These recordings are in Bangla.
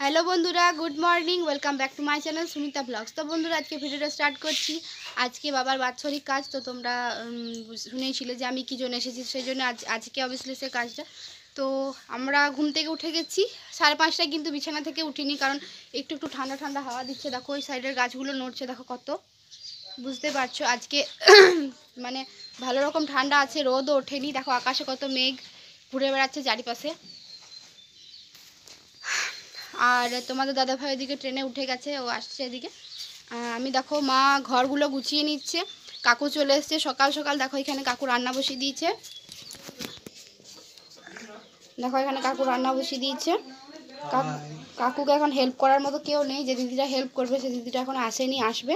হ্যালো বন্ধুরা, good morning, welcome back to my channel Sumita blogs. তো বন্ধুরা, আজকে ভিডিওটা স্টার্ট করছি। আজকে বাবার বাৎসরিক কাজ, তো তোমরা শুনেছিলে যে আমি কী জন্য এসেছি, সেই জন্য আজ, আজকে অবভিয়াসলি সে কাজটা। তো আমরা ঘুম থেকে উঠে গেছি, সাড়ে পাঁচটায় কিন্তু বিছানা থেকে উঠিনি, কারণ একটু একটু ঠান্ডা ঠান্ডা হাওয়া দিচ্ছে। দেখো, ওই সাইডের গাছগুলো নড়ছে, দেখো কত। বুঝতে পারছ, আজকে মানে ভালো রকম ঠান্ডা আছে, রোদও ওঠেনি। দেখো, আকাশে কত মেঘ, ঘুরে বেড়াচ্ছে চারিপাশে। আর তোমাদের দাদাভাই এদিকে ট্রেনে উঠে গেছে ও আসছে এদিকে। আমি দেখো মা ঘরগুলো গুছিয়ে নিচ্ছে। কাকু চলে এসছে সকাল সকাল দেখো এখানে কাকু রান্না বসিয়ে দিয়েছে। দেখো এখানে কাকু রান্না বসিয়ে দিয়েছে। কাকুকে এখন হেল্প করার মতো কেউ নেই যে দিদিটা হেল্প করবে সে দিদিটা এখন আসেনি আসবে।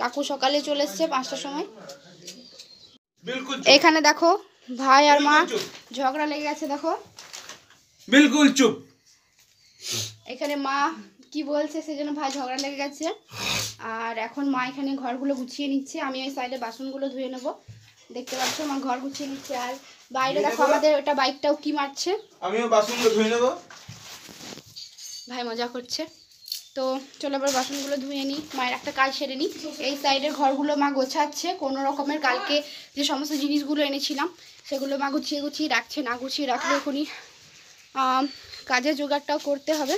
কাকু সকালে চলে এসছে পাঁচটার সময়। এখানে দেখো ভাই আর মা ঝগড়া লেগে গেছে দেখো। বিলকুল চুপ। এখানে মা কি বলছে সেজন্য ভাই ঝগড়া লেগে গেছে। আর এখন মা এখানে ঘরগুলো গুছিয়ে নিচ্ছে আমি ওই সাইডে বাসনগুলো ধুয়ে নেব। দেখতে পাচ্ছ মা ঘর গুছিয়ে নিচ্ছে আর বাইরে দেখো আমাদের ওটা বাইকটাও কি মারছে। আমিও বাসনগুলো ধুয়ে নেব। ভাই মজা করছে। তো চলো এবার বাসনগুলো ধুয়ে নিই মায়ের একটা কাজ সেরে নিই। এই সাইডের ঘরগুলো মা গোছাচ্ছে কোনো রকমের কালকে যে সমস্ত জিনিসগুলো এনেছিলাম সেগুলো মা গুছিয়ে গুছিয়ে রাখছে না গুছিয়ে রাখলে এখনই কাজের জোগাড়টাও করতে হবে।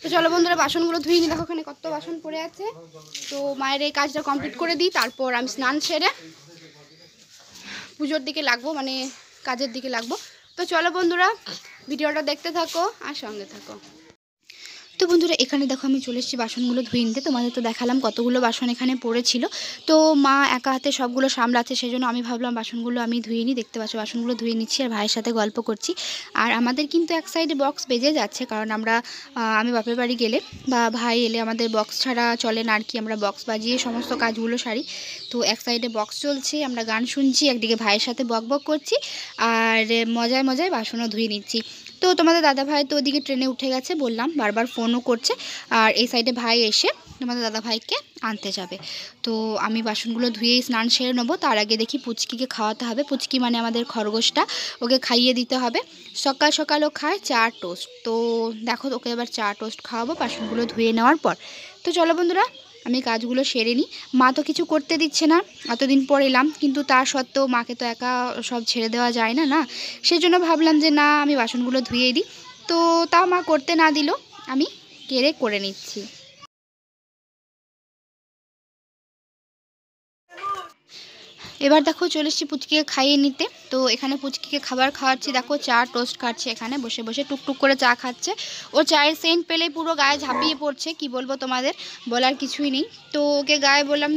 তো চলো বন্ধুরা, বাসনগুলো ধুয়ে নিই। দেখো ওখানে কত বাসন পড়ে আছে। তো মায়ের এই কাজটা কমপ্লিট করে দিই, তারপর আমি স্নান সেরে পুজোর দিকে লাগবো মানে কাজের দিকে লাগবো। তো চলো বন্ধুরা, ভিডিওটা দেখতে থাকো আর সঙ্গে থাকো। তো বন্ধুরা, এখানে দেখো আমি চলে এসেছি বাসনগুলো ধুয়ে নিতে। তোমাদের তো দেখালাম কতগুলো বাসন এখানে পড়েছিল। তো মা একা হাতে সবগুলো সামলাচ্ছে সেই জন্য আমি ভাবলাম বাসনগুলো আমি ধুয়ে নিই। দেখতে পাচ্ছ, বাসনগুলো ধুয়ে নিচ্ছি আর ভাইয়ের সাথে গল্প করছি। আর আমাদের কিন্তু এক সাইডে বক্স বেজে যাচ্ছে, কারণ আমরা আমি বাপের বাড়ি গেলে বা ভাই এলে আমাদের বক্স ছাড়া চলে না আর কি। আমরা বক্স বাজিয়ে সমস্ত কাজগুলো সারি। তো এক সাইডে বক্স চলছে, আমরা গান শুনছি, একদিকে ভাইয়ের সাথে বক বক করছি, আর মজায় মজায় বাসনও ধুয়ে নিচ্ছি। তো তোমাদের দাদা ভাই তো ওদিকে ট্রেনে উঠে গেছে, বললাম বারবার ফোনও করছে আর এই সাইডে ভাই এসে তোমাদের দাদা ভাইকে আনতে যাবে। তো আমি বাসনগুলো ধুয়েই স্নান সেরে নেব, তার আগে দেখি পুচকিকে খাওয়াতে হবে। পুচকি মানে আমাদের খরগোশটা, ওকে খাইয়ে দিতে হবে। সকাল সকাল ও খায় চা টোস্ট তো দেখো, ওকে এবার চা টোস্ট খাওয়াবো বাসনগুলো ধুয়ে নেওয়ার পর। তো চলো বন্ধুরা আমি কাজগুলো সেরে নিই। মা তো কিছু করতে দিচ্ছে না, এতদিন পর এলাম, কিন্তু তা সত্ত্বেও মাকে তো একা সব ছেড়ে দেওয়া যায় না না? সেই জন্য ভাবলাম যে না, আমি বাসনগুলো ধুয়ে দিই। তো তা মা করতে না দিল, আমি কেড়ে করে নিচ্ছি। এবার দেখো চলে এসেছি পুচকিকে খাইয়ে নিতে। তো এখানে পুচকিকে খাবার খাওয়াচ্ছি। দেখো চা টোস্ট খাচ্ছে এখানে, বসে বসে টুকটুক করে চা খাচ্ছে। ও চায়ের সেন্ট পেলে পুরো গায়ে ঝাঁপিয়ে পড়ছে, কি বলব তোমাদের? বলার কিছুই নেই। তো ওকে গায়ে বললাম,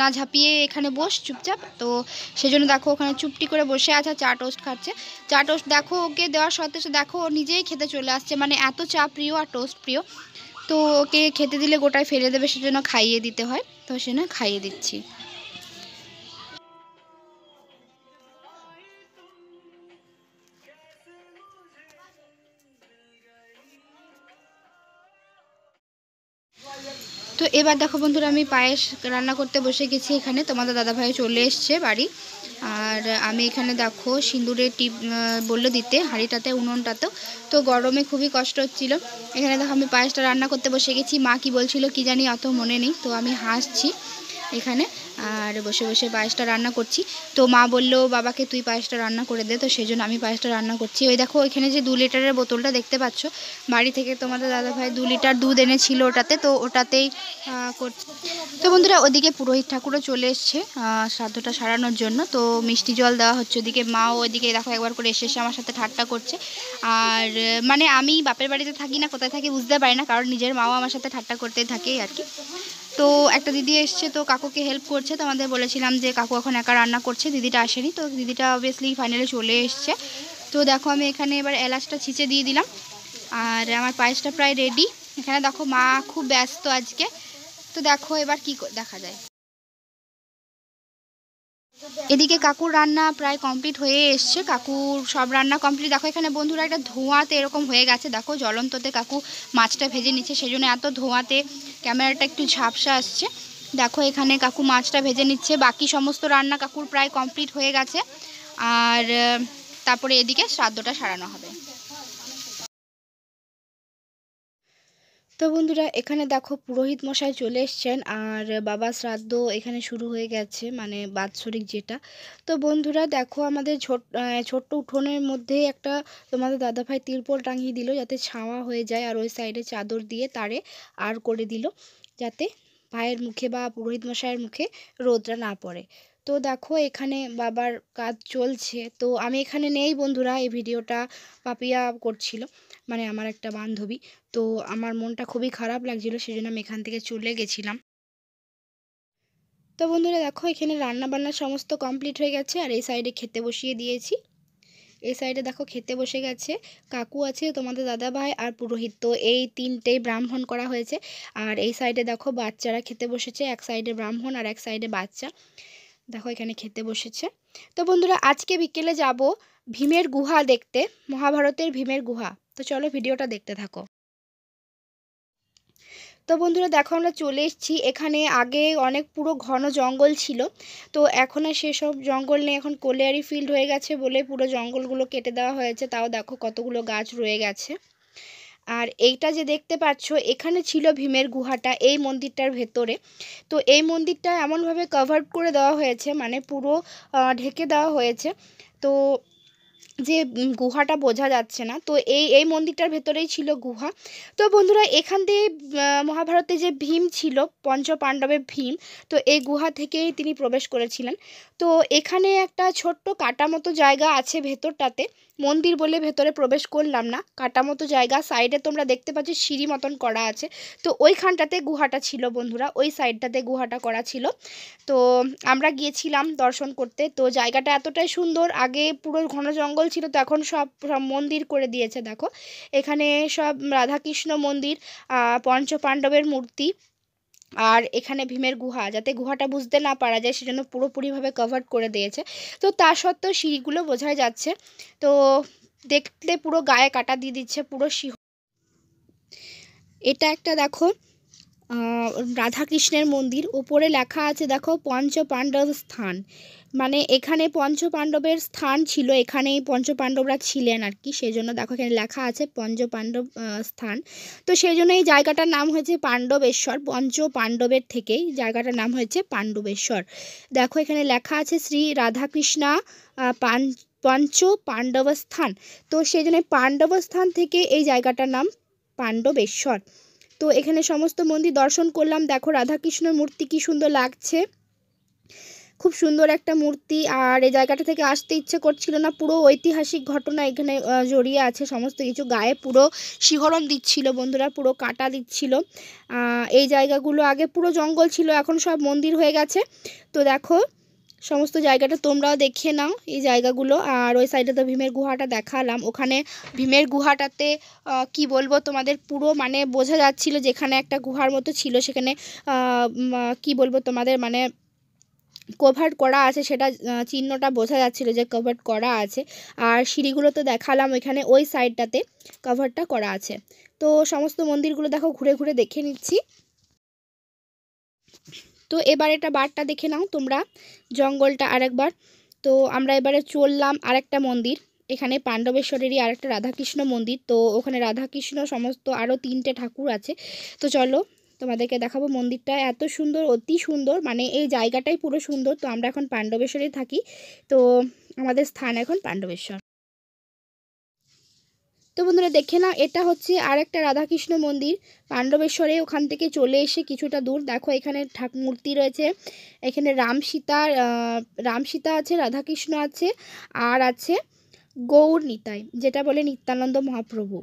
না ঝাঁপিয়ে এখানে বস, চুপচাপ। তো সেজন্য দেখো ওখানে চুপটি করে বসে আছে চা টোস্ট খাচ্ছে। চা টোস্ট দেখো ওকে দেওয়ার সত্ত্বে সে দেখো ও নিজেই খেতে চলে আসছে। মানে এত চা প্রিয় আর টোস্ট প্রিয়। তো ওকে খেতে দিলে গোটায় ফেলে দেবে, সেজন্য খাইয়ে দিতে হয়। তো সে না খাইয়ে দিচ্ছি। এবার দেখো বন্ধুরা, আমি পায়েস রান্না করতে বসে গেছি এখানে। তোমাদের দাদাভাই চলে এসছে বাড়ি। আর আমি এখানে দেখো সিঁদুরে টিপ বলল দিতে, হাঁড়িটাতে, উনুনটাতেও। তো গরমে খুবই কষ্ট হচ্ছিল। এখানে দেখো আমি পায়েসটা রান্না করতে বসে গেছি। মা কি বলছিল কি জানি অত মনে নেই। তো আমি হাসছি এখানে। আর বসে বসে পায়েসটা রান্না করছি। তো মা বলল, বাবাকে তুই পায়েসটা রান্না করে দে। তো সেই জন্য আমি পায়েসটা রান্না করছি। ওই দেখো, ওইখানে যে দু লিটারের বোতলটা দেখতে পাচ্ছ, বাড়ি থেকে তোমাদের দাদাভাই দু লিটার দুধ এনেছিল ওটাতে, তো ওটাতেই করছি। তো বন্ধুরা, ওদিকে পুরোহিত ঠাকুরও চলে এসছে শ্রাদ্ধটা সারানোর জন্য। তো মিষ্টি জল দেওয়া হচ্ছে ওদিকে। মাও ওইদিকে দেখো একবার করে এসে এসে আমার সাথে ঠাট্টা করছে। আর মানে আমি বাপের বাড়িতে থাকি না, কোথায় থাকি বুঝতে পারি না, কারণ নিজের মাও আমার সাথে ঠাট্টা করতেই থাকে আর কি। তো একটা দিদি এসছে, তো কাকুকে হেল্প করছে। তো আমাদের বলেছিলাম যে, কাকু এখন একা রান্না করছে, দিদিটা আসেনি। তো দিদিটা অবভিয়াসলি ফাইনালে চলে এসছে। তো দেখো, আমি এখানে এবার এলাচটা ছিঁচে দিয়ে দিলাম। আর আমার পায়েসটা প্রায় রেডি এখানে দেখো মা খুব ব্যস্ত আজকে। তো দেখো এবার কি দেখা যায়। এদিকে কাকুর রান্না প্রায় কমপ্লিট হয়ে এসছে। কাকুর সব রান্না কমপ্লিট দেখো, এখানে বন্ধুরা একটা ধোঁয়াতে এরকম হয়ে গেছে। দেখো, জ্বলন্ততে কাকু মাছটা ভেজে নিচ্ছে সেই জন্য এত ধোঁয়াতে ক্যামেরাটা একটু ঝাপসা আসছে। দেখো, এখানে কাকু মাছটা ভেজে নিচ্ছে। বাকি সমস্ত রান্না কাকুর প্রায় কমপ্লিট হয়ে গেছে। আর তারপরে এদিকে শ্রাদ্ধটা সারানো হবে। তো বন্ধুরা, এখানে দেখো পুরোহিত মশাই চলে এসছেন আর বাবা শ্রাদ্ধ এখানে শুরু হয়ে গেছে মানে বাৎসরিক যেটা। তো বন্ধুরা, দেখো আমাদের ছোট ছোট্ট উঠোনের মধ্যে একটা তোমাদের দাদাভাই তিরপল টাঙিয়ে দিল যাতে ছাওয়া হয়ে যায় আর ওই সাইডে চাদর দিয়ে তারে আর করে দিল যাতে ভাইয়ের মুখে বা পুরোহিত মশাইয়ের মুখে রোদটা না পড়ে। তো দেখো এখানে বাবার কাজ চলছে। তো আমি এখানে নেই বন্ধুরা, এই ভিডিওটা পাপিয়া করছিল। মানে আমার একটা বান্ধবী। তো আমার মনটা খুবই খারাপ লাগছিল, সেজন্য আমি এখান থেকে চলে গেছিলাম। তো বন্ধুরা, দেখো, এখানে রান্না বান্না সমস্ত কমপ্লিট হয়ে গেছে, আর এই সাইডে খেতে বসিয়ে দিয়েছি। এই সাইডে দেখো, খেতে বসে গেছে। কাকু আছে, তোমাদের দাদা ভাই আর পুরোহিত। তো এই তিনটেই ব্রাহ্মণ করা হয়েছে। আর এই সাইডে দেখো, বাচ্চারা খেতে বসেছে। এক সাইডে ব্রাহ্মণ আর এক সাইডে বাচ্চা। দেখো, এখানে খেতে বসেছে। তো বন্ধুরা, আজকে বিকেলে যাব ভীমের গুহা দেখতে, মহাভারতের ভীমের গুহা। তো চলো ভিডিওটা দেখতে থাকো। তো বন্ধুরা দেখো আমরা চলে এসেছি। এখানে আগে অনেক পুরো ঘন জঙ্গল ছিল। তো এখন আর সেসব জঙ্গল নেই। এখন কোলিয়ারি ফিল্ড হয়ে গেছে বলে পুরো জঙ্গলগুলো কেটে দেওয়া হয়েছে। তাও দেখো কতগুলো গাছ রয়ে গেছে। আর এইটা যে দেখতে পাচ্ছ, এখানে ছিল ভীমের গুহাটা এই মন্দিরটার ভেতরে। তো এই মন্দিরটা এমনভাবে কভার করে দেওয়া হয়েছে মানে পুরো ঢেকে দেওয়া হয়েছে। তো যে গুহাটা বোঝা যাচ্ছে না। তো এই এই মন্দিরটার ভেতরেই ছিল গুহা। তো বন্ধুরা, এখান দিয়ে মহাভারতে যে ভীম ছিল পঞ্চ পাণ্ডবের ভীম, তো এই গুহা থেকেই তিনি প্রবেশ করেছিলেন। তো এখানে একটা ছোট্ট কাটা মতো জায়গা আছে ভেতরটাতে। মন্দির বলে ভেতরে প্রবেশ করলাম না। কাটা মতো জায়গা। সাইডে তোমরা দেখতে পাচ্ছ সিঁড়ি মতন করা আছে। তো ওইখানটাতে গুহাটা ছিল বন্ধুরা। ওই সাইডটাতে গুহাটা করা ছিল। তো আমরা গিয়েছিলাম দর্শন করতে। তো জায়গাটা এতটাই সুন্দর। আগে পুরো ঘন জঙ্গল ছিল, তো এখন সব সব মন্দির করে দিয়েছে, দেখো। এখানে সব রাধাকৃষ্ণ মন্দির পঞ্চ পাণ্ডবের মূর্তি। আর এখানে ভীমের গুহা, যাতে গুহাটা বুঝতে না পারা যায় সেজন্য পুরোপুরিভাবে কভার করে দিয়েছে। তো তা সত্ত্বেও সিঁড়িগুলো বোঝাই যাচ্ছে। তো দেখতে পুরো গায়ে কাটা দিয়ে দিচ্ছে, পুরো সিংহ। এটা একটা দেখো রাধাকৃষ্ণের মন্দির। ওপরে লেখা আছে দেখো পঞ্চ পাণ্ডব স্থান মানে এখানে পঞ্চ পাণ্ডবের স্থান ছিল, এখানেই পঞ্চপাণ্ডবরা ছিলেন আর কি সেই জন্য দেখো এখানে লেখা আছে পঞ্চ পাণ্ডব স্থান। তো সেই জন্য এই জায়গাটার নাম হয়েছে পাণ্ডবেশ্বর পঞ্চ পাণ্ডবের থেকেই জায়গাটার নাম হয়েছে পাণ্ডবেশ্বর। দেখো এখানে লেখা আছে শ্রী রাধাকৃষ্ণা পান পঞ্চ পাণ্ডবস্থান তো সেই জন্য পাণ্ডবস্থান থেকে এই জায়গাটার নাম পাণ্ডবেশ্বর। তো এখানে সমস্ত মন্দির দর্শন করলাম, দেখো রাধাকৃষ্ণর মূর্তি কি সুন্দর লাগছে। খুব সুন্দর একটা মূর্তি। আর এই জায়গাটা থেকে আসতে ইচ্ছে করছিল না। পুরো ঐতিহাসিক ঘটনা এখানে জড়িয়ে আছে। সমস্ত কিছু গায়ে পুরো শিহরণ দিচ্ছিল বন্ধুরা, পুরো কাটা দিচ্ছিল। এই জায়গাগুলো আগে পুরো জঙ্গল ছিল, এখন সব মন্দির হয়ে গেছে। তো দেখো, সমস্ত জায়গাটা তোমরাও দেখে নাও এই জায়গাগুলো। আর ওই সাইডে তো ভীমের গুহাটা দেখালাম। ওখানে ভীমের গুহাটাতে কি বলব তোমাদের, পুরো মানে বোঝা যাচ্ছিল যেখানে একটা গুহার মতো ছিল। সেখানে কি বলব তোমাদের মানে কভার করা আছে, সেটা চিহ্নটা বোঝা যাচ্ছিল যে কভার করা আছে। আর সিঁড়িগুলো তো দেখালাম ওইখানে ওই সাইডটাতে কভারটা করা আছে। তো সমস্ত মন্দিরগুলো দেখো, ঘুরে ঘুরে দেখে নিচ্ছি। তো এবার এটা বারটা দেখে নাও তোমরা, জঙ্গলটা আরেকবার। তো আমরা এবারে চললাম আরেকটা মন্দির, এখানে পাণ্ডবেশ্বরেরই আরেকটা রাধাকৃষ্ণ মন্দির। তো ওখানে রাধাকৃষ্ণ, সমস্ত আরও তিনটে ঠাকুর আছে। তো চলো তোমাদেরকে দেখাবো মন্দিরটা। এত সুন্দর, অতি সুন্দর মানে এই জায়গাটাই পুরো সুন্দর। তো আমরা এখন পাণ্ডবেশ্বরে থাকি। তো আমাদের স্থান এখন পাণ্ডবেশ্বর। তো বন্ধুরা, দেখে নাও, এটা হচ্ছে আর একটা রাধাকৃষ্ণ মন্দির। পাণ্ডবেশ্বরে ওখান থেকে চলে এসে কিছুটা দূর। দেখো, এখানে ঠাক মূর্তি রয়েছে। এখানে রাম সীতা রাম সীতা আছে, রাধাকৃষ্ণ আছে, আর আছে গৌর নিতাই, যেটা বলে নিত্যানন্দ মহাপ্রভু।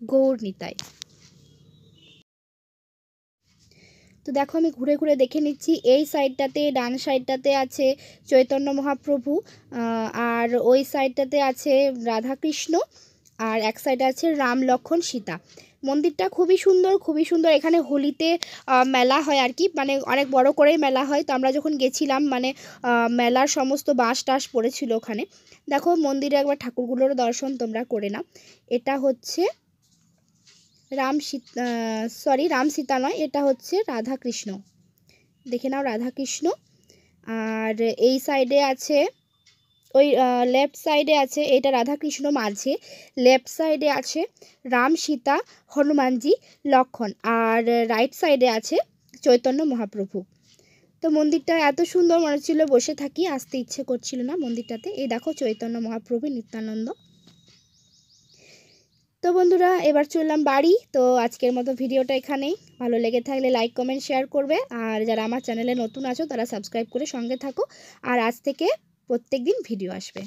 গৌর নিতাই। তো দেখো আমি ঘুরে ঘুরে দেখে নিচ্ছি। এই সাইডটাতে ডান সাইডটাতে আছে চৈতন্য মহাপ্রভু আর ওই সাইডটাতে আছে রাধাকৃষ্ণ, আর এক সাইডে আছে রাম লক্ষণ সীতা। মন্দিরটা খুবই সুন্দর খুবই সুন্দর। এখানে হোলিতে মেলা হয় আর কি। মানে অনেক বড় করেই মেলা হয়। তো আমরা যখন গেছিলাম মানে মেলার সমস্ত বাঁশ টাস পড়েছিল ওখানে। দেখো মন্দিরে একবার ঠাকুরগুলোর দর্শন তোমরা করে নাও। এটা হচ্ছে রাম সরি রাম সীতা নয়, এটা হচ্ছে রাধাকৃষ্ণ। দেখে নাও রাধাকৃষ্ণ। আর এই সাইডে আছে, ওই লেফট সাইডে আছে, এটা রাধাকৃষ্ণ মাঝে লেফট সাইডে আছে রাম সীতা, হনুমানজি, লক্ষণ। আর রাইট সাইডে আছে চৈতন্য মহাপ্রভু। তো মন্দিরটা এত সুন্দর মনে ছিল বসে থাকি, আসতে ইচ্ছে করছিল না মন্দিরটাতে। এই দেখো চৈতন্য মহাপ্রভু নিত্যানন্দ। তো বন্ধুরা, এবার চললাম বাড়ি। তো আজকের মতো ভিডিওটা এখানেই। ভালো লেগে থাকলে লাইক, কমেন্ট, শেয়ার করবে। আর যারা আমার চ্যানেলে নতুন আছো, তারা সাবস্ক্রাইব করে সঙ্গে থাকো। আর আজ থেকে প্রত্যেক দিন ভিডিও আসবে।